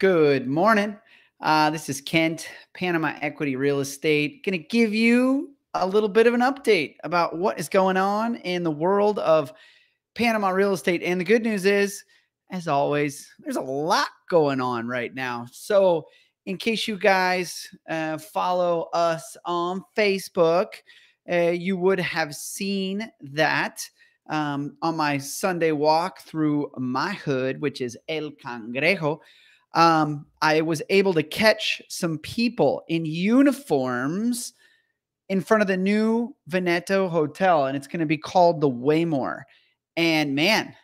Good morning. Uh, this is Kent, Panama Equity Real Estate. Going to give you a little bit of an update about what is going on in the world of Panama real estate. And the good news is, as always, there's a lot going on right now. So, in case you guys uh, follow us on Facebook, uh, you would have seen that um, on my Sunday walk through my hood, which is El Cangrejo um, I was able to catch some people in uniforms in front of the new Veneto Hotel, and it's going to be called the Waymore. And man,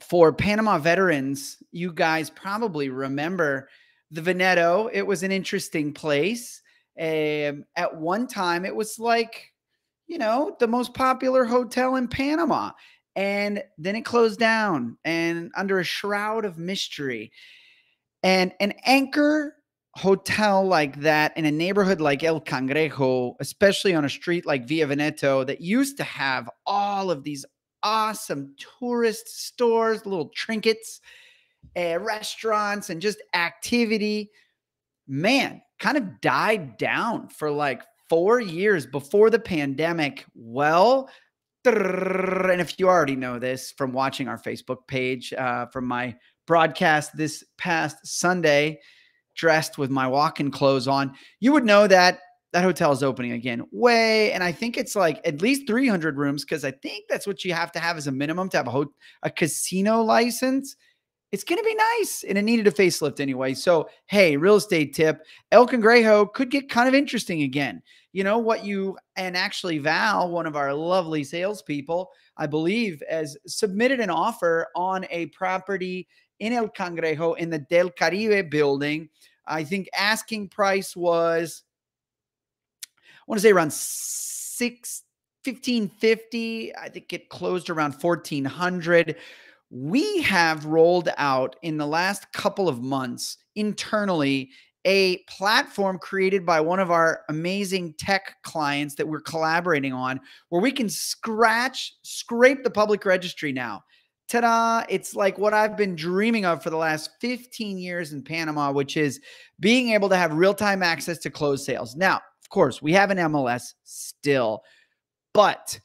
for Panama veterans, you guys probably remember the Veneto. It was an interesting place. Um, at one time, it was like, you know, the most popular hotel in Panama. And then it closed down and under a shroud of mystery. And an anchor hotel like that in a neighborhood like El Cangrejo, especially on a street like Via Veneto that used to have all of these awesome tourist stores, little trinkets, uh, restaurants, and just activity, man, kind of died down for like four years before the pandemic. Well, and if you already know this from watching our Facebook page, uh, from my broadcast this past Sunday, dressed with my walk-in clothes on, you would know that that hotel is opening again. Way, and I think it's like at least 300 rooms because I think that's what you have to have as a minimum to have a ho- a casino license. It's going to be nice, and it needed a facelift anyway. So, hey, real estate tip: El Cangrejo could get kind of interesting again. You know what you and actually Val, one of our lovely salespeople, I believe, has submitted an offer on a property in El Cangrejo in the Del Caribe building. I think asking price was, I want to say around six, 1550. I think it closed around 1400. We have rolled out in the last couple of months internally a platform created by one of our amazing tech clients that we're collaborating on where we can scratch, scrape the public registry now ta-da! It's like what i've been dreaming of for the last 15 years in panama which is being able to have real-time access to closed sales. Now of course we have an mls still but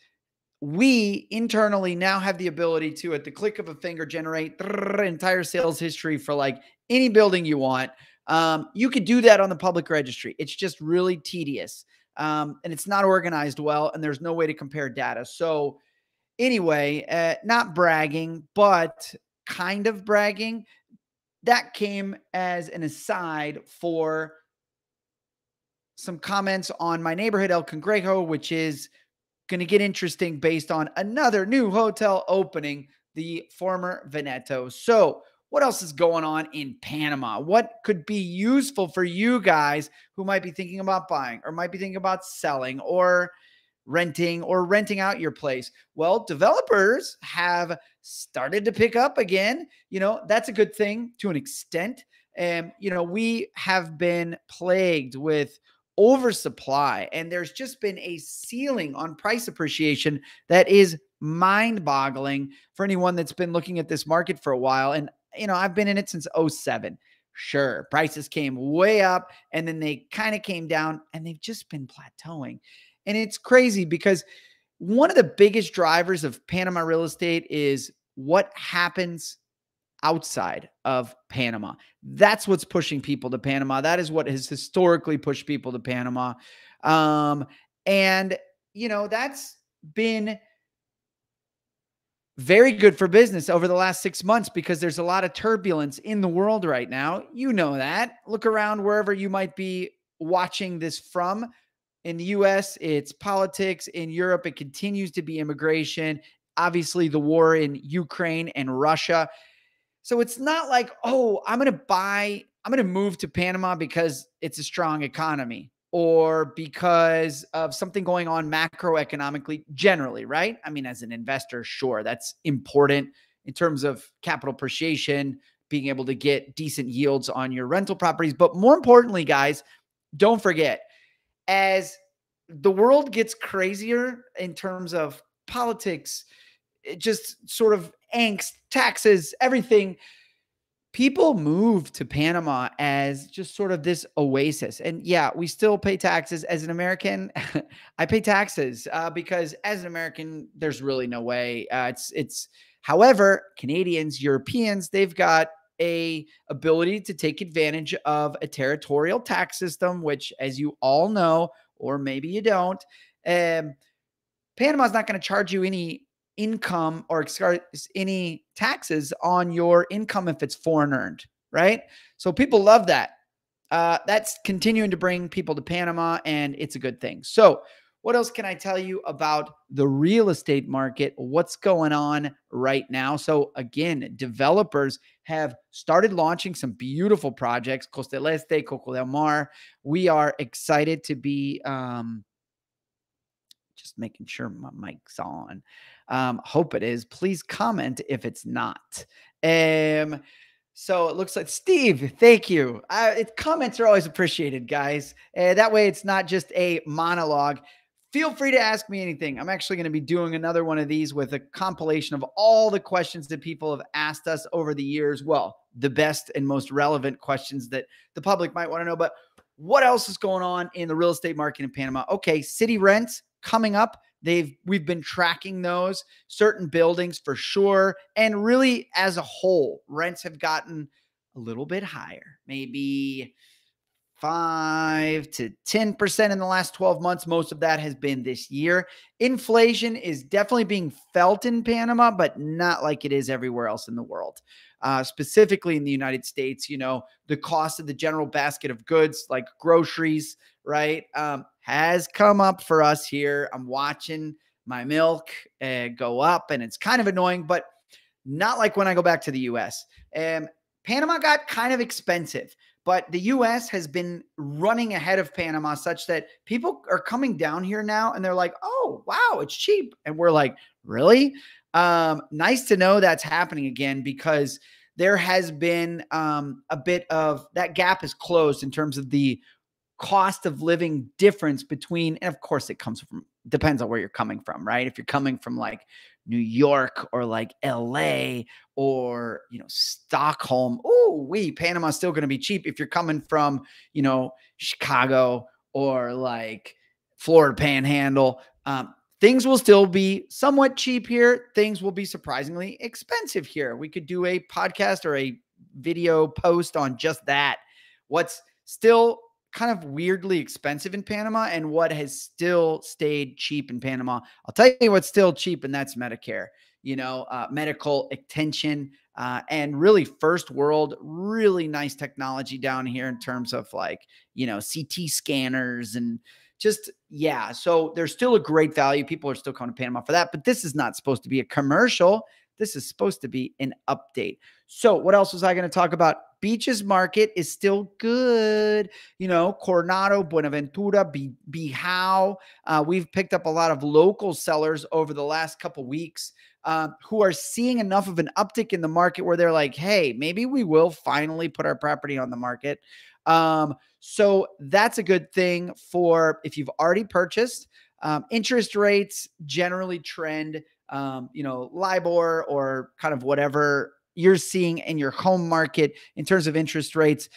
we internally now have the ability to at the click of a finger generate entire sales history for like any building you want. Um, you could do that on the public registry. It's just really tedious um, and it's not organized well and there's no way to compare data. So Anyway, uh, not bragging, but kind of bragging. That came as an aside for some comments on my neighborhood, El Cangrejo, which is going to get interesting based on another new hotel opening, the former Veneto. So, what else is going on in Panama? What could be useful for you guys who might be thinking about buying or might be thinking about selling or renting or renting out your place. Well, developers have started to pick up again. You know, that's a good thing to an extent. And, you know, we have been plagued with oversupply, and there's just been a ceiling on price appreciation that is mind boggling for anyone that's been looking at this market for a while. And, you know, I've been in it since 07. Sure, prices came way up and then they kind of came down and they've just been plateauing. And it's crazy because one of the biggest drivers of Panama real estate is what happens outside of Panama. That's what's pushing people to Panama. That is what has historically pushed people to Panama. Um, and, you know, that's been very good for business over the last six months because there's a lot of turbulence in the world right now. You know that. Look around wherever you might be watching this from. In the US, it's politics. In Europe, it continues to be immigration. Obviously, the war in Ukraine and Russia. So it's not like, oh, I'm going to buy, I'm going to move to Panama because it's a strong economy or because of something going on macroeconomically generally, right? I mean, as an investor, sure, that's important in terms of capital appreciation, being able to get decent yields on your rental properties. But more importantly, guys, don't forget as the world gets crazier in terms of politics, just sort of angst, taxes, everything. people move to Panama as just sort of this oasis. And yeah, we still pay taxes as an American. I pay taxes uh, because as an American, there's really no way. Uh, it's it's. However, Canadians, Europeans, they've got a ability to take advantage of a territorial tax system, which, as you all know, or maybe you don't, um, Panama's not going to charge you any income or any taxes on your income if it's foreign earned, right? So people love that. Uh, that's continuing to bring people to Panama, and it's a good thing. So, what else can I tell you about the real estate market? What's going on right now? So, again, developers have started launching some beautiful projects, Costa del Este, Coco del Mar. We are excited to be um, just making sure my mic's on. Um, hope it is. Please comment if it's not. Um, so it looks like Steve, thank you. Uh, it, comments are always appreciated, guys. Uh, that way, it's not just a monologue. Feel free to ask me anything. I'm actually going to be doing another one of these with a compilation of all the questions that people have asked us over the years. Well, the best and most relevant questions that the public might want to know. But what else is going on in the real estate market in Panama? Okay, city rents coming up. They've we've been tracking those certain buildings for sure, and really as a whole, rents have gotten a little bit higher, maybe five to 10% in the last 12 months. Most of that has been this year. Inflation is definitely being felt in Panama, but not like it is everywhere else in the world. Uh, specifically in the United States, you know, the cost of the general basket of goods like groceries, right, um, has come up for us here. I'm watching my milk uh, go up, and it's kind of annoying, but not like when I go back to the US. Um, Panama got kind of expensive. But the US has been running ahead of Panama such that people are coming down here now and they're like, oh, wow, it's cheap. And we're like, really? Um, nice to know that's happening again because there has been um, a bit of that gap is closed in terms of the cost of living difference between, and of course, it comes from depends on where you're coming from, right? If you're coming from like New York or like LA or, you know, Stockholm. Oh, we Panama's still going to be cheap if you're coming from, you know, Chicago or like Florida Panhandle. Um, things will still be somewhat cheap here. Things will be surprisingly expensive here. We could do a podcast or a video post on just that. What's still kind of weirdly expensive in Panama and what has still stayed cheap in Panama. I'll tell you what's still cheap, and that's Medicare. You know, uh, medical attention uh, and really first world, really nice technology down here in terms of like, you know, CT scanners and just, yeah. So there's still a great value. People are still coming to Panama for that, but this is not supposed to be a commercial. This is supposed to be an update. So, what else was I going to talk about? Beaches market is still good. You know, Coronado, Buenaventura, Bijao. Uh, we've picked up a lot of local sellers over the last couple weeks uh, who are seeing enough of an uptick in the market where they're like, hey, maybe we will finally put our property on the market. Um, so that's a good thing for if you've already purchased. Um, interest rates generally trend, um, you know, LIBOR or kind of whatever you're seeing in your home market in terms of interest rates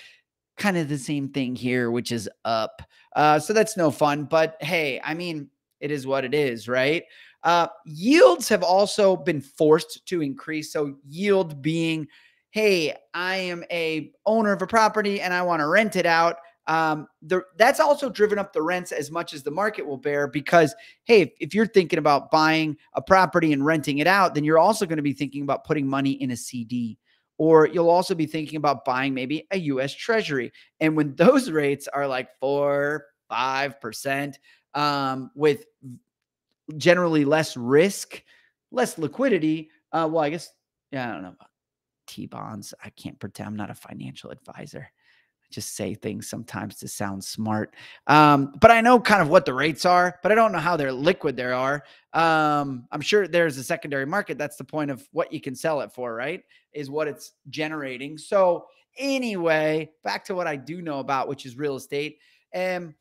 kind of the same thing here which is up. Uh, so that's no fun but hey i mean it is what it is right? Uh, yields have also been forced to increase so yield being hey i am a owner of a property and i want to rent it out um, the, that's also driven up the rents as much as the market will bear because, hey, if, if you're thinking about buying a property and renting it out, then you're also going to be thinking about putting money in a CD or you'll also be thinking about buying maybe a US Treasury. And when those rates are like four, five percent, um, with generally less risk, less liquidity. Uh, well, I guess, yeah, I don't know T bonds. I can't pretend I'm not a financial advisor just say things sometimes to sound smart. Um, but I know kind of what the rates are, but I don't know how they're liquid there are. Um, I'm sure there's a secondary market. That's the point of what you can sell it for, right? Is what it's generating. So anyway, back to what I do know about, which is real estate. Um,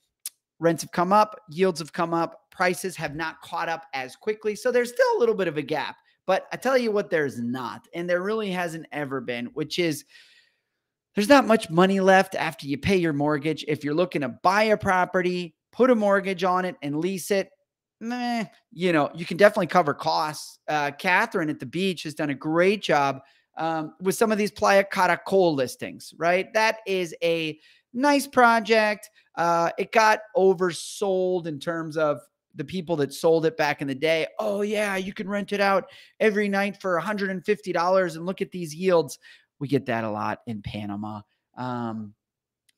rents have come up, yields have come up, prices have not caught up as quickly. So there's still a little bit of a gap. But I tell you what, there's not, and there really hasn't ever been, which is there's not much money left after you pay your mortgage. If you're looking to buy a property, put a mortgage on it and lease it, meh, you know, you can definitely cover costs. Uh, Catherine at the beach has done a great job um, with some of these Playa Caracol listings, right? That is a nice project. Uh, it got oversold in terms of the people that sold it back in the day. Oh, yeah, you can rent it out every night for $150 and look at these yields. We get that a lot in Panama. Um,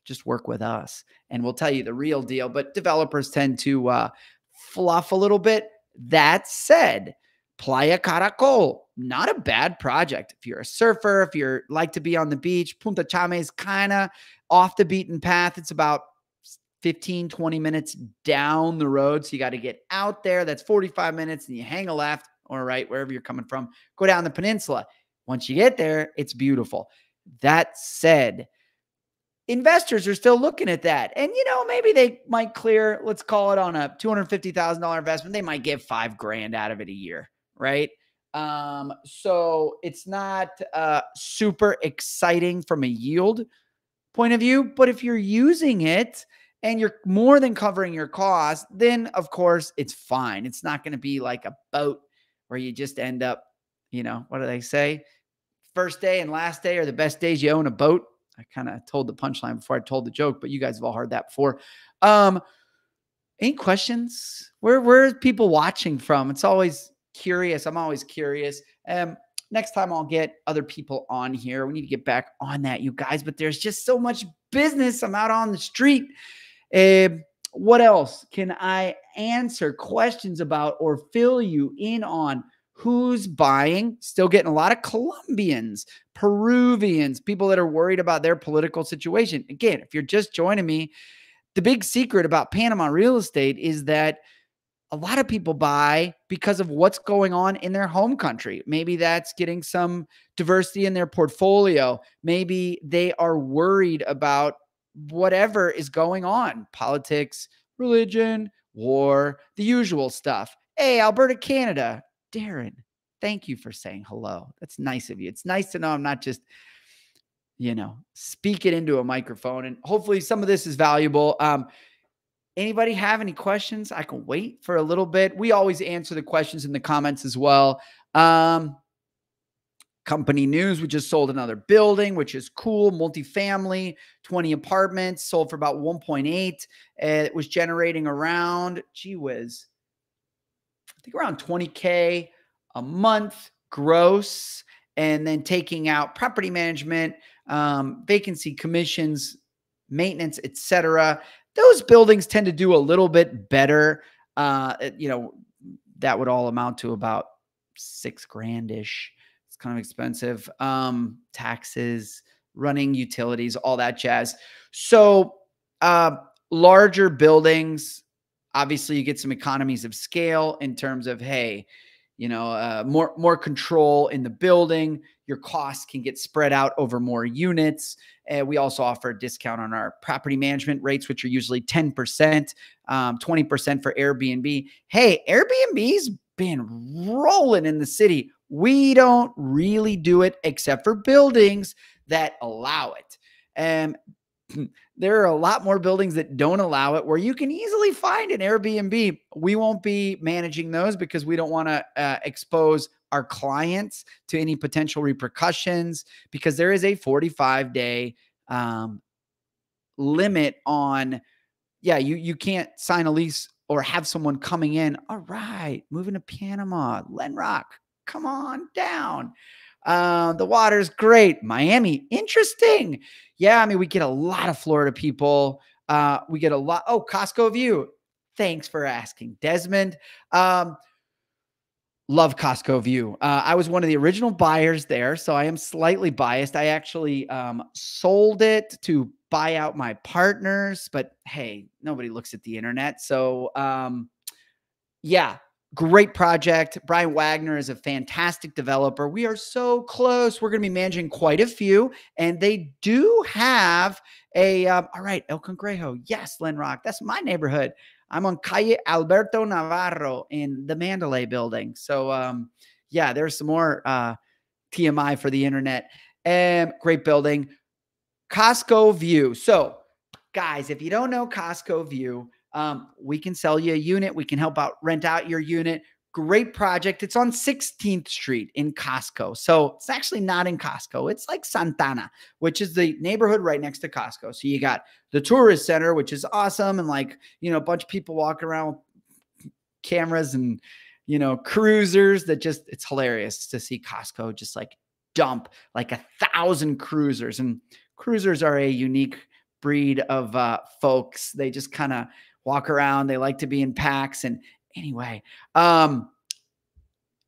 just work with us and we'll tell you the real deal. But developers tend to uh, fluff a little bit. That said, Playa Caracol, not a bad project. If you're a surfer, if you're like to be on the beach, Punta Chame is kind of off the beaten path. It's about 15, 20 minutes down the road. So you got to get out there. That's 45 minutes and you hang a left or right, wherever you're coming from, go down the peninsula. Once you get there, it's beautiful. That said, investors are still looking at that. And, you know, maybe they might clear, let's call it on a $250,000 investment, they might get five grand out of it a year, right? Um, so it's not uh, super exciting from a yield point of view, but if you're using it, and you're more than covering your cost, then of course it's fine. It's not going to be like a boat where you just end up, you know, what do they say? First day and last day are the best days you own a boat. I kind of told the punchline before I told the joke, but you guys have all heard that before. Um, any questions? Where where are people watching from? It's always curious. I'm always curious. Um, next time I'll get other people on here. We need to get back on that, you guys. But there's just so much business. I'm out on the street. Uh, what else can I answer questions about or fill you in on? Who's buying? Still getting a lot of Colombians, Peruvians, people that are worried about their political situation. Again, if you're just joining me, the big secret about Panama real estate is that a lot of people buy because of what's going on in their home country. Maybe that's getting some diversity in their portfolio. Maybe they are worried about whatever is going on politics, religion, war, the usual stuff. Hey, Alberta, Canada. Darren, thank you for saying hello. That's nice of you. It's nice to know I'm not just, you know, speaking into a microphone. And hopefully some of this is valuable. Um, anybody have any questions? I can wait for a little bit. We always answer the questions in the comments as well. Um, Company news, we just sold another building, which is cool. Multifamily, 20 apartments, sold for about 1.8. It was generating around, gee whiz, think around 20K a month gross. And then taking out property management, um, vacancy commissions, maintenance, etc. Those buildings tend to do a little bit better. Uh, you know, that would all amount to about six grandish it's kind of expensive. Um, taxes, running utilities, all that jazz. So, uh, larger buildings, obviously, you get some economies of scale in terms of hey, you know, uh, more more control in the building. Your costs can get spread out over more units. Uh, we also offer a discount on our property management rates, which are usually 10%, um, 20% for Airbnb. Hey, Airbnb's been rolling in the city. We don't really do it except for buildings that allow it. And there are a lot more buildings that don't allow it where you can easily find an Airbnb. We won't be managing those because we don't want to uh, expose our clients to any potential repercussions because there is a 45 day um, limit on yeah you you can't sign a lease or have someone coming in all right moving to panama Lynrock come on down. Uh, the water's great. Miami, interesting. Yeah, I mean, we get a lot of Florida people. Uh, we get a lot. Oh, Casco View. Thanks for asking, Desmond. Um, love Casco View. Uh, I was one of the original buyers there, so I am slightly biased. I actually um, sold it to buy out my partners, but hey, nobody looks at the internet. So, um, yeah, Great project. Brian Wagner is a fantastic developer. We are so close. We're going to be managing quite a few, and they do have a. Um, all right, El Cangrejo. Yes, Lynrock. That's my neighborhood. I'm on Calle Alberto Navarro in the Mandalay building. So, um, yeah, there's some more uh, TMI for the internet. Um, great building. Casco View. So, guys, if you don't know Casco View, um, we can sell you a unit. We can help out rent out your unit. Great project. It's on 16th Street in Casco. So it's actually not in Casco. It's like Santa Ana, which is the neighborhood right next to Casco. So you got the tourist center, which is awesome. And like, you know, a bunch of people walk around with cameras and, you know, cruisers that just, it's hilarious to see Casco just like dump like a thousand cruisers. And cruisers are a unique breed of uh, folks. They just kind of walk around. They like to be in packs. And anyway, um,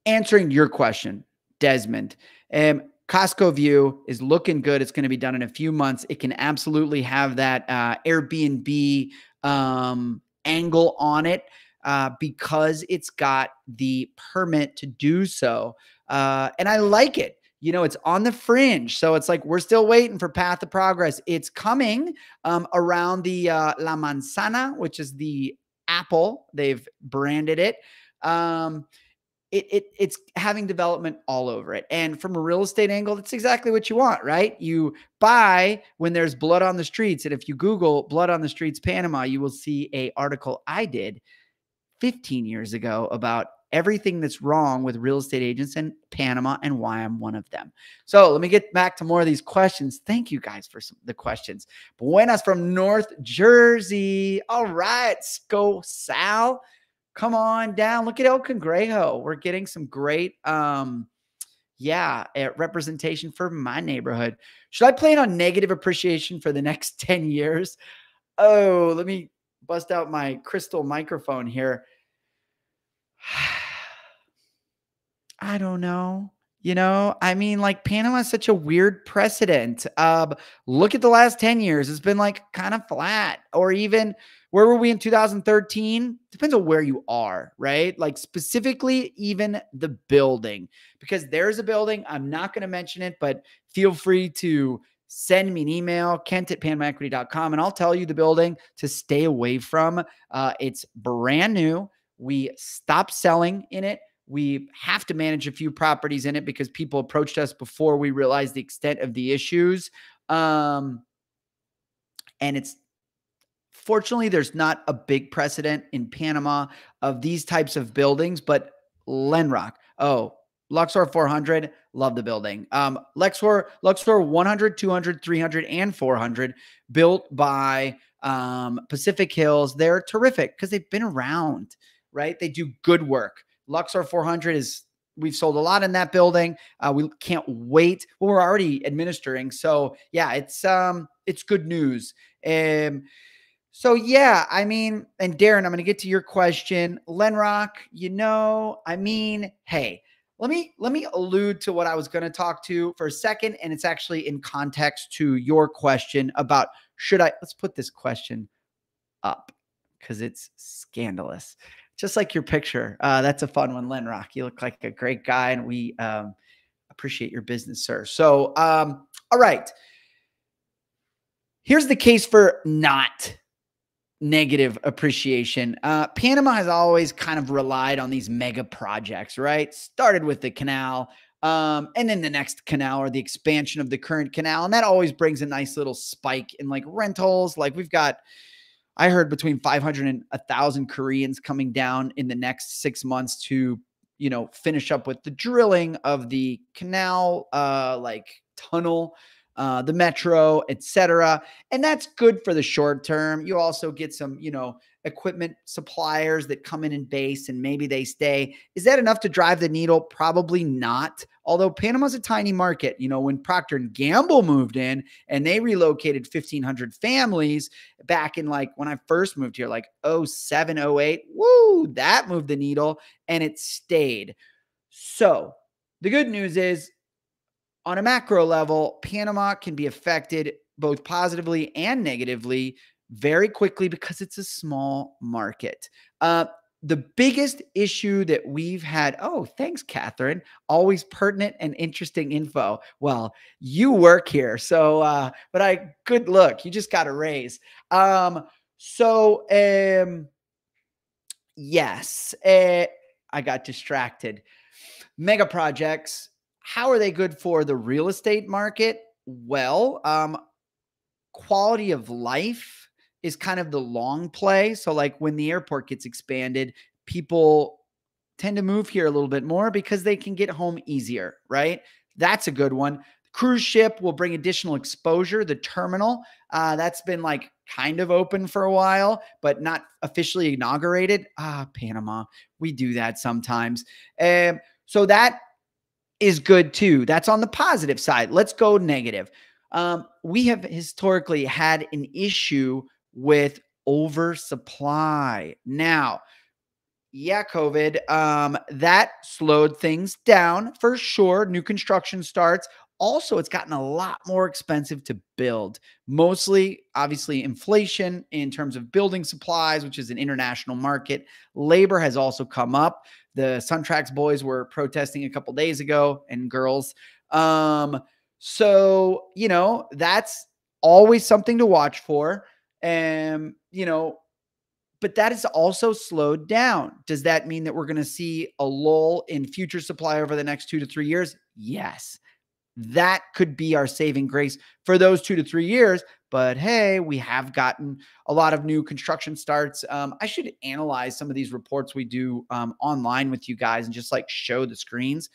answering your question, Desmond, um, Casco View is looking good. It's going to be done in a few months. It can absolutely have that uh, Airbnb um, angle on it uh, because it's got the permit to do so. Uh, and I like it. You know, it's on the fringe. So it's like we're still waiting for Path of Progress. It's coming um, around the uh, La Manzana, which is the Apple. They've branded it. Um, it, it it's having development all over it. And from a real estate angle, that's exactly what you want, right? You buy when there's blood on the streets. And if you Google blood on the streets Panama, you will see a article I did 15 years ago about everything that's wrong with real estate agents in Panama and why I'm one of them. So let me get back to more of these questions. Thank you guys for some, the questions. Buenas from North Jersey. All right, go Sal. Come on down. Look at El Cangrejo. We're getting some great um yeah, representation for my neighborhood. Should I plan on negative appreciation for the next 10 years? Oh, let me bust out my crystal microphone here. I don't know. You know, I mean, like Panama is such a weird precedent. Uh, look at the last 10 years. It's been like kind of flat, or even where were we in 2013? Depends on where you are, right? Like specifically, even the building, because there's a building. I'm not going to mention it, but feel free to send me an email, kent at panamaequity.com, and I'll tell you the building to stay away from. Uh, it's brand new. We stopped selling in it. We have to manage a few properties in it because people approached us before we realized the extent of the issues. Um, and it's fortunately, there's not a big precedent in Panama of these types of buildings, but Lenrock, oh, Luxor 400, love the building. Um, Luxor, Luxor 100, 200, 300, and 400, built by um, Pacific Hills. They're terrific because they've been around right? They do good work. Luxor 400 is we've sold a lot in that building. Uh, we can't wait. Well, we're already administering, so yeah, it's um it's good news. Um, so yeah, I mean, and Darren, I'm going to get to your question, Lenrock. You know, I mean, hey, let me let me allude to what I was going to talk to for a second, and it's actually in context to your question about should I? Let's put this question up because it's scandalous just like your picture. Uh, that's a fun one, Len Rock. You look like a great guy, and we um, appreciate your business, sir. So, um, all right. Here's the case for not negative appreciation. Uh, Panama has always kind of relied on these mega projects, right? Started with the canal, um, and then the next canal or the expansion of the current canal. And that always brings a nice little spike in like rentals. Like we've got, I heard between 500 and 1,000 Koreans coming down in the next six months to, you know, finish up with the drilling of the canal, uh, like tunnel, uh, the metro, etc. And that's good for the short term. You also get some, you know, equipment suppliers that come in and base and maybe they stay. Is that enough to drive the needle? Probably not. Although Panama's a tiny market, you know, when Procter and Gamble moved in and they relocated 1500 families back in like when I first moved here like 07 08, woo, that moved the needle and it stayed. So, the good news is on a macro level, Panama can be affected both positively and negatively very quickly because it's a small market. Uh, the biggest issue that we've had, oh, thanks, Catherine. Always pertinent and interesting info. Well, you work here. So, uh, but I, good look, you just got a raise. Um, so, um, yes, uh, I got distracted. Mega projects, how are they good for the real estate market? Well, um, quality of life is kind of the long play. So, like when the airport gets expanded, people tend to move here a little bit more because they can get home easier, right? That's a good one. Cruise ship will bring additional exposure. The terminal, uh, that's been like kind of open for a while, but not officially inaugurated. Ah, Panama, we do that sometimes. Um, so that is good too. That's on the positive side. Let's go negative. Um, we have historically had an issue with oversupply. Now, yeah, COVID, um, that slowed things down for sure. New construction starts. Also, it's gotten a lot more expensive to build, mostly, obviously, inflation in terms of building supplies, which is an international market. Labor has also come up. The Suntracs boys were protesting a couple days ago and girls. Um, so, you know, that's always something to watch for. And, you know, but that is also slowed down. Does that mean that we're going to see a lull in future supply over the next two to three years? Yes. That could be our saving grace for those two to three years. But hey, we have gotten a lot of new construction starts. Um, I should analyze some of these reports we do um, online with you guys and just like show the screens.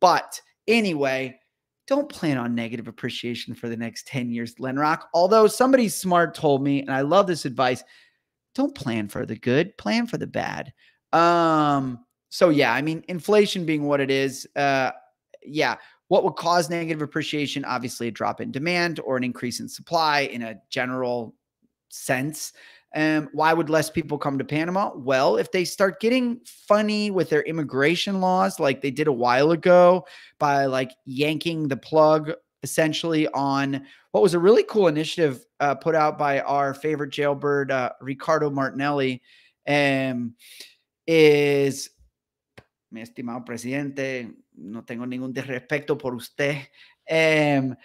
But anyway, don't plan on negative appreciation for the next 10 years, Lenrock. Although somebody smart told me, and I love this advice don't plan for the good, plan for the bad. Um, so yeah, I mean, inflation being what it is, uh, yeah, what would cause negative appreciation? Obviously, a drop in demand or an increase in supply in a general sense. Um, why would less people come to Panama? Well, if they start getting funny with their immigration laws, like they did a while ago, by like yanking the plug essentially on what was a really cool initiative uh, put out by our favorite jailbird, uh, Ricardo Martinelli, um, is, mi estimado presidente, no tengo ningún desrespeto por usted. Um,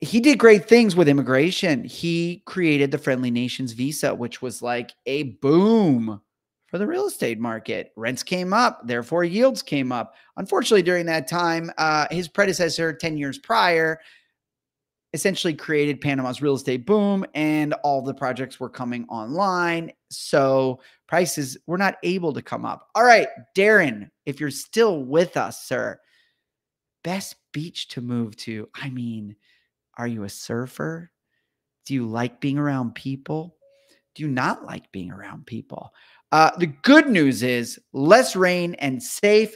he did great things with immigration. He created the Friendly Nations visa, which was like a boom for the real estate market. Rents came up, therefore yields came up. Unfortunately, during that time, uh, his predecessor, 10 years prior, essentially created Panama's real estate boom and all the projects were coming online. So prices were not able to come up. All right, Darren, if you're still with us, sir, best beach to move to. I mean, are you a surfer? Do you like being around people? Do you not like being around people? Uh, the good news is less rain and safe.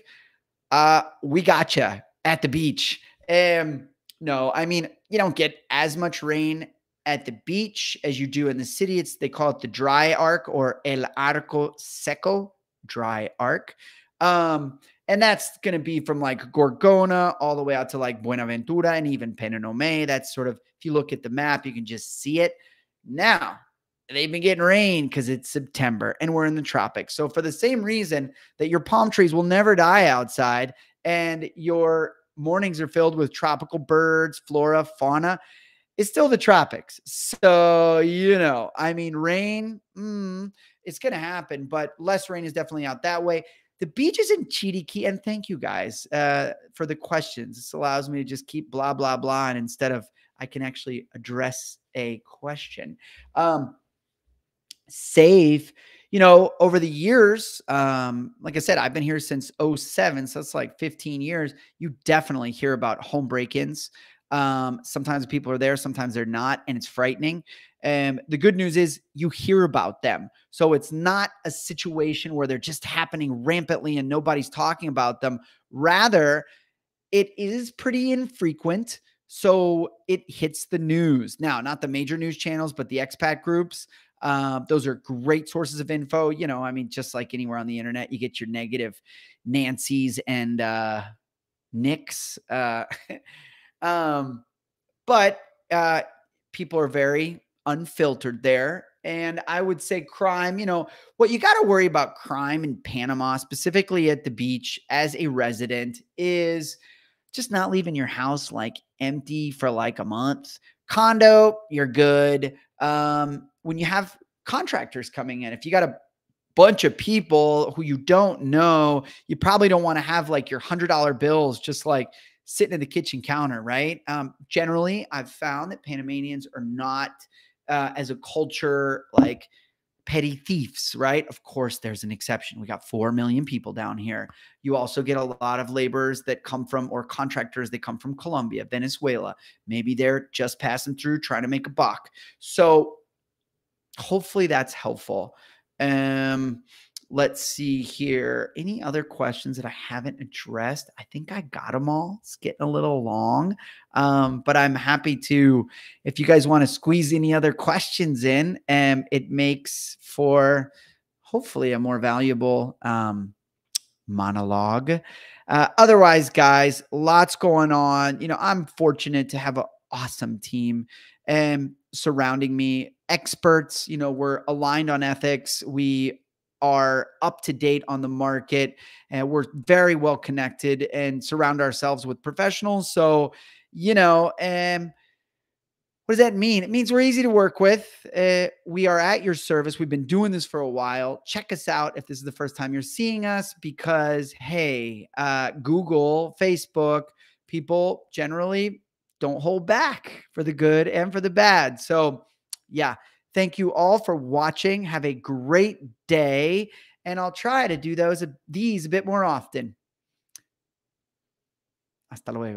Uh, we got you at the beach. Um, no, I mean you don't get as much rain at the beach as you do in the city. It's they call it the dry arc or el arco seco, dry arc. Um, and that's going to be from like Gorgona all the way out to like Buenaventura and even Peña That's sort of if you look at the map, you can just see it. Now, they've been getting rain because it's September and we're in the tropics. So, for the same reason that your palm trees will never die outside and your mornings are filled with tropical birds, flora, fauna, it's still the tropics. So, you know, I mean, rain, mm, it's going to happen, but less rain is definitely out that way. The beaches in Chiriqui, and thank you guys uh, for the questions. This allows me to just keep blah, blah, blah. And instead of, I can actually address a question. Um, safe you know over the years um like i said i've been here since 07 so it's like 15 years you definitely hear about home break-ins. Um sometimes people are there sometimes they're not and it's frightening. And the good news is you hear about them. So it's not a situation where they're just happening rampantly and nobody's talking about them. Rather it is pretty infrequent so it hits the news. Now not the major news channels but the expat groups uh, those are great sources of info. You know, I mean, just like anywhere on the internet, you get your negative Nancy's and uh, Nicks. Uh, um, but uh, people are very unfiltered there. And I would say crime, you know, what you got to worry about crime in Panama, specifically at the beach as a resident, is just not leaving your house like empty for like a month. Condo, you're good. Um, when you have contractors coming in, if you got a bunch of people who you don't know, you probably don't want to have like your hundred dollar bills just like sitting at the kitchen counter, right? Um, generally, I've found that Panamanians are not uh, as a culture like petty thieves, right? Of course, there's an exception. We got 4 million people down here. You also get a lot of laborers that come from, or contractors that come from Colombia, Venezuela. Maybe they're just passing through trying to make a buck. So hopefully that's helpful. Um, let's see here. Any other questions that I haven't addressed? I think I got them all. It's getting a little long, um, but I'm happy to. If you guys want to squeeze any other questions in, um, it makes for hopefully a more valuable um, monologue. Uh, otherwise, guys, lots going on. You know, I'm fortunate to have an awesome team and surrounding me experts you know we're aligned on ethics we are up to date on the market and we're very well connected and surround ourselves with professionals. So, you know, what does that mean? It means we're easy to work with. Uh, we are at your service. We've been doing this for a while. Check us out if this is the first time you're seeing us because, hey, uh, Google, Facebook, people generally don't hold back for the good and for the bad. So, yeah, Thank you all for watching. Have a great day. And I'll try to do those uh, these a bit more often. Hasta luego.